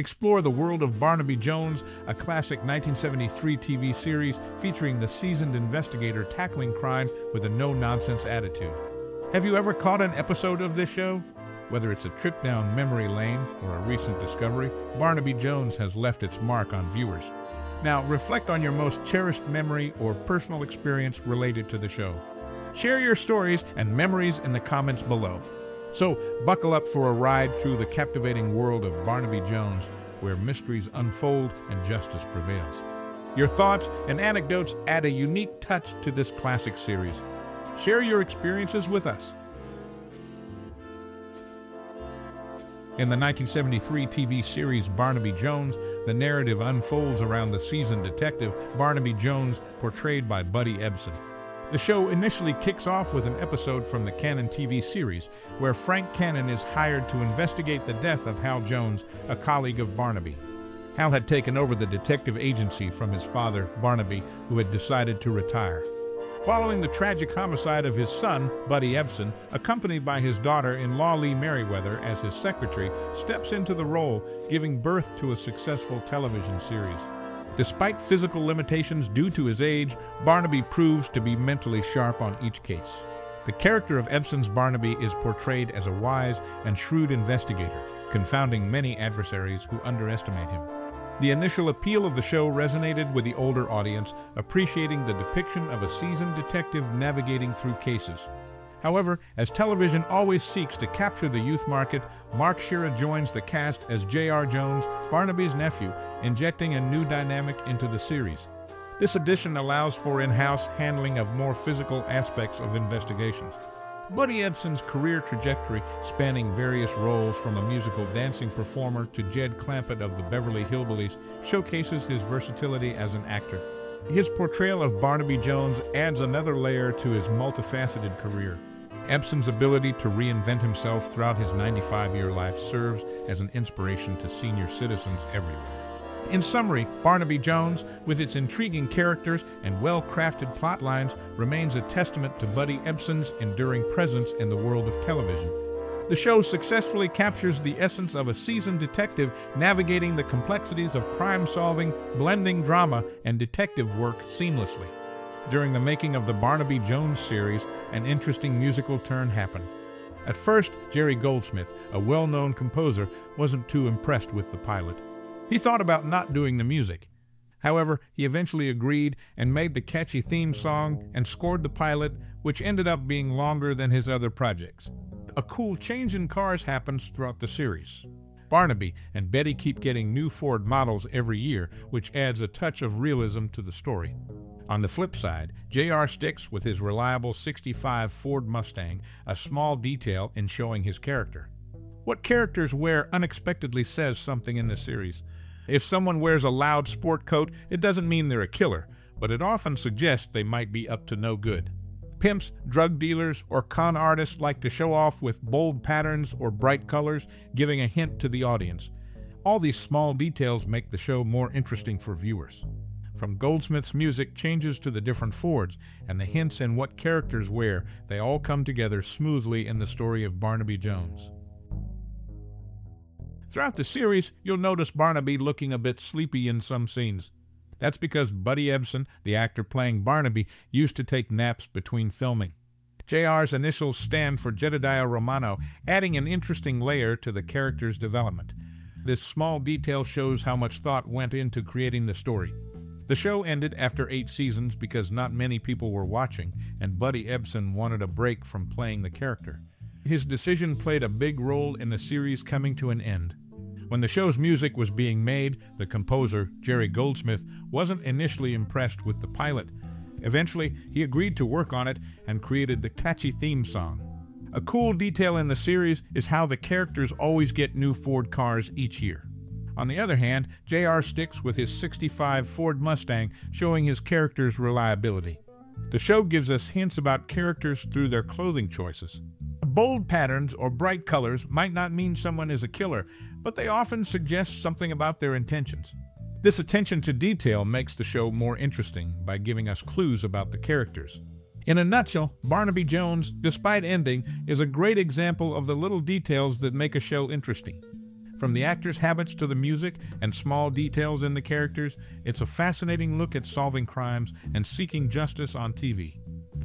Explore the world of Barnaby Jones, a classic 1973 TV series featuring the seasoned investigator tackling crime with a no-nonsense attitude. Have you ever caught an episode of this show? Whether it's a trip down memory lane or a recent discovery, Barnaby Jones has left its mark on viewers. Now, reflect on your most cherished memory or personal experience related to the show. Share your stories and memories in the comments below. So, buckle up for a ride through the captivating world of Barnaby Jones, where mysteries unfold and justice prevails. Your thoughts and anecdotes add a unique touch to this classic series. Share your experiences with us. In the 1973 TV series Barnaby Jones, the narrative unfolds around the seasoned detective Barnaby Jones, portrayed by Buddy Ebsen. The show initially kicks off with an episode from the Cannon TV series, where Frank Cannon is hired to investigate the death of Hal Jones, a colleague of Barnaby. Hal had taken over the detective agency from his father, Barnaby, who had decided to retire. Following the tragic homicide of his son, Buddy Ebsen, accompanied by his daughter-in-law Lee Meriwether as his secretary, steps into the role, giving birth to a successful television series. Despite physical limitations due to his age, Barnaby proves to be mentally sharp on each case. The character of Ebsen's Barnaby is portrayed as a wise and shrewd investigator, confounding many adversaries who underestimate him. The initial appeal of the show resonated with the older audience, appreciating the depiction of a seasoned detective navigating through cases. However, as television always seeks to capture the youth market, Mark Shera joins the cast as J.R. Jones, Barnaby's nephew, injecting a new dynamic into the series. This addition allows for in-house handling of more physical aspects of investigations. Buddy Ebsen's career trajectory, spanning various roles from a musical dancing performer to Jed Clampett of the Beverly Hillbillies, showcases his versatility as an actor. His portrayal of Barnaby Jones adds another layer to his multifaceted career. Ebsen's ability to reinvent himself throughout his 95-year life serves as an inspiration to senior citizens everywhere. In summary, Barnaby Jones, with its intriguing characters and well-crafted plot lines, remains a testament to Buddy Ebsen's enduring presence in the world of television. The show successfully captures the essence of a seasoned detective navigating the complexities of crime-solving, blending drama and detective work seamlessly. During the making of the Barnaby Jones series, an interesting musical turn happened. At first, Jerry Goldsmith, a well-known composer, wasn't too impressed with the pilot. He thought about not doing the music. However, he eventually agreed and made the catchy theme song and scored the pilot, which ended up being longer than his other projects. A cool change in cars happens throughout the series. Barnaby and Betty keep getting new Ford models every year, which adds a touch of realism to the story. On the flip side, JR sticks with his reliable 65 Ford Mustang, a small detail in showing his character. What characters wear unexpectedly says something in the series. If someone wears a loud sport coat, it doesn't mean they're a killer, but it often suggests they might be up to no good. Pimps, drug dealers, or con artists like to show off with bold patterns or bright colors, giving a hint to the audience. All these small details make the show more interesting for viewers. From Goldsmith's music changes to the different Fords, and the hints in what characters wear, they all come together smoothly in the story of Barnaby Jones. Throughout the series, you'll notice Barnaby looking a bit sleepy in some scenes. That's because Buddy Ebsen, the actor playing Barnaby, used to take naps between filming. JR's initials stand for Jedediah Romano, adding an interesting layer to the character's development. This small detail shows how much thought went into creating the story. The show ended after eight seasons because not many people were watching, and Buddy Ebsen wanted a break from playing the character. His decision played a big role in the series coming to an end. When the show's music was being made, the composer, Jerry Goldsmith, wasn't initially impressed with the pilot. Eventually, he agreed to work on it and created the catchy theme song. A cool detail in the series is how the characters always get new Ford cars each year. On the other hand, JR sticks with his 65 Ford Mustang, showing his character's reliability. The show gives us hints about characters through their clothing choices. Bold patterns or bright colors might not mean someone is a killer, but they often suggest something about their intentions. This attention to detail makes the show more interesting by giving us clues about the characters. In a nutshell, Barnaby Jones, despite ending, is a great example of the little details that make a show interesting. From the actors' habits to the music and small details in the characters, it's a fascinating look at solving crimes and seeking justice on TV.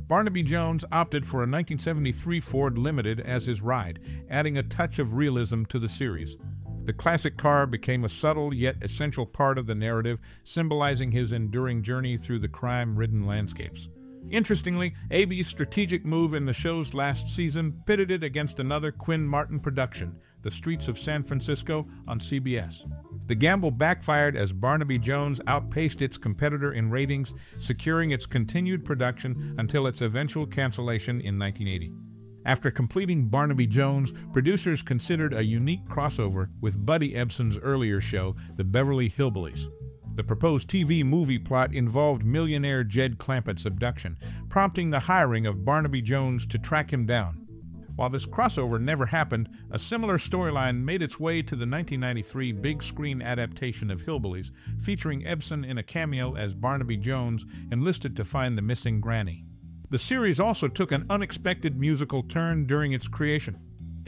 Barnaby Jones opted for a 1973 Ford Limited as his ride, adding a touch of realism to the series. The classic car became a subtle yet essential part of the narrative, symbolizing his enduring journey through the crime ridden landscapes. Interestingly, ABC's strategic move in the show's last season pitted it against another Quinn Martin production, The Streets of San Francisco on CBS. The gamble backfired as Barnaby Jones outpaced its competitor in ratings, securing its continued production until its eventual cancellation in 1980. After completing Barnaby Jones, producers considered a unique crossover with Buddy Ebsen's earlier show, The Beverly Hillbillies. The proposed TV movie plot involved millionaire Jed Clampett's abduction, prompting the hiring of Barnaby Jones to track him down. While this crossover never happened, a similar storyline made its way to the 1993 big screen adaptation of Hillbillies, featuring Ebsen in a cameo as Barnaby Jones enlisted to find the missing granny. The series also took an unexpected musical turn during its creation.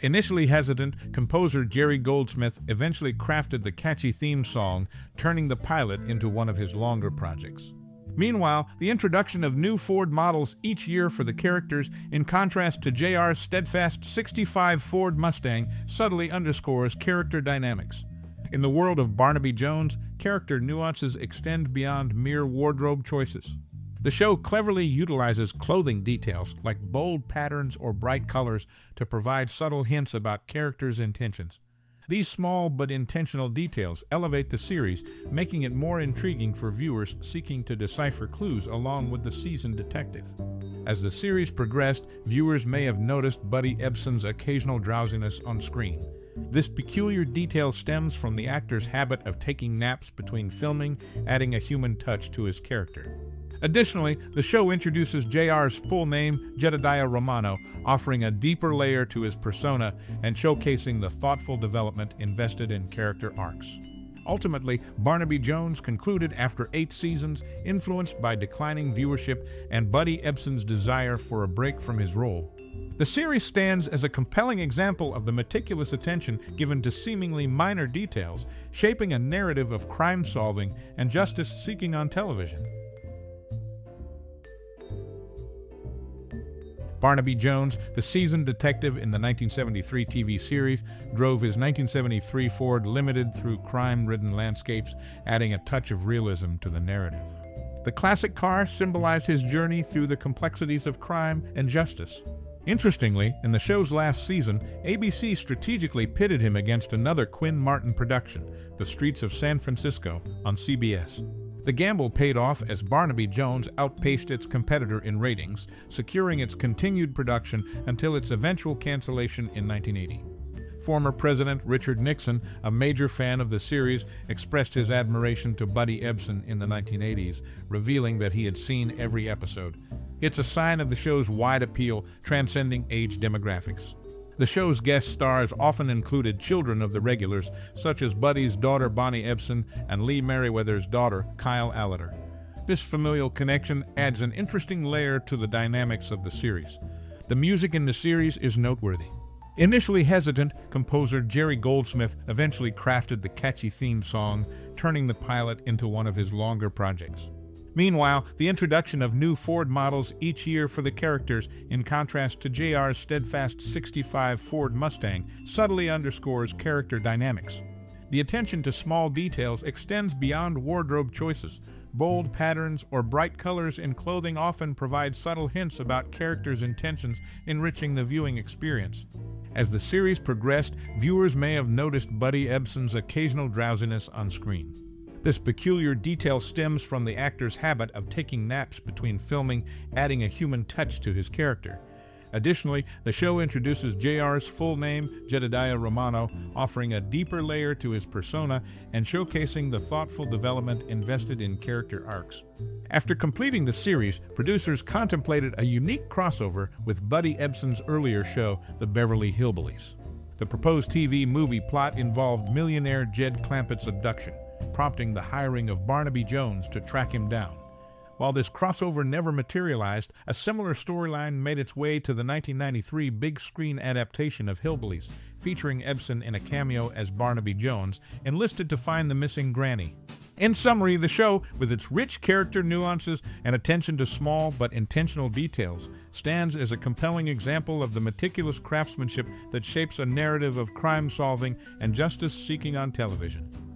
Initially hesitant, composer Jerry Goldsmith eventually crafted the catchy theme song, turning the pilot into one of his longer projects. Meanwhile, the introduction of new Ford models each year for the characters, in contrast to JR's steadfast 65 Ford Mustang, subtly underscores character dynamics. In the world of Barnaby Jones, character nuances extend beyond mere wardrobe choices. The show cleverly utilizes clothing details like bold patterns or bright colors to provide subtle hints about characters' intentions. These small but intentional details elevate the series, making it more intriguing for viewers seeking to decipher clues along with the seasoned detective. As the series progressed, viewers may have noticed Buddy Ebsen's occasional drowsiness on screen. This peculiar detail stems from the actor's habit of taking naps between filming, adding a human touch to his character. Additionally, the show introduces JR's full name, Jedediah Romano, offering a deeper layer to his persona and showcasing the thoughtful development invested in character arcs. Ultimately, Barnaby Jones concluded after eight seasons, influenced by declining viewership and Buddy Ebsen's desire for a break from his role. The series stands as a compelling example of the meticulous attention given to seemingly minor details, shaping a narrative of crime solving and justice seeking on television. Barnaby Jones, the seasoned detective in the 1973 TV series, drove his 1973 Ford Limited through crime-ridden landscapes, adding a touch of realism to the narrative. The classic car symbolized his journey through the complexities of crime and justice. Interestingly, in the show's last season, ABC strategically pitted him against another Quinn Martin production, The Streets of San Francisco, on CBS. The gamble paid off as Barnaby Jones outpaced its competitor in ratings, securing its continued production until its eventual cancellation in 1980. Former President Richard Nixon, a major fan of the series, expressed his admiration to Buddy Ebsen in the 1980s, revealing that he had seen every episode. It's a sign of the show's wide appeal, transcending age demographics. The show's guest stars often included children of the regulars, such as Buddy's daughter Bonnie Ebsen and Lee Meriwether's daughter Kyle Aletter. This familial connection adds an interesting layer to the dynamics of the series. The music in the series is noteworthy. Initially hesitant, composer Jerry Goldsmith eventually crafted the catchy theme song, turning the pilot into one of his longer projects. Meanwhile, the introduction of new Ford models each year for the characters, in contrast to JR's steadfast 65 Ford Mustang, subtly underscores character dynamics. The attention to small details extends beyond wardrobe choices. Bold patterns or bright colors in clothing often provide subtle hints about characters' intentions, enriching the viewing experience. As the series progressed, viewers may have noticed Buddy Ebsen's occasional drowsiness on screen. This peculiar detail stems from the actor's habit of taking naps between filming, adding a human touch to his character. Additionally, the show introduces JR's full name, Jedediah Romano, offering a deeper layer to his persona and showcasing the thoughtful development invested in character arcs. After completing the series, producers contemplated a unique crossover with Buddy Ebsen's earlier show, The Beverly Hillbillies. The proposed TV movie plot involved millionaire Jed Clampett's abduction prompting the hiring of Barnaby Jones to track him down. While this crossover never materialized, a similar storyline made its way to the 1993 big screen adaptation of Hillbillies, featuring Ebsen in a cameo as Barnaby Jones, enlisted to find the missing granny. In summary, the show, with its rich character nuances and attention to small but intentional details, stands as a compelling example of the meticulous craftsmanship that shapes a narrative of crime solving and justice seeking on television.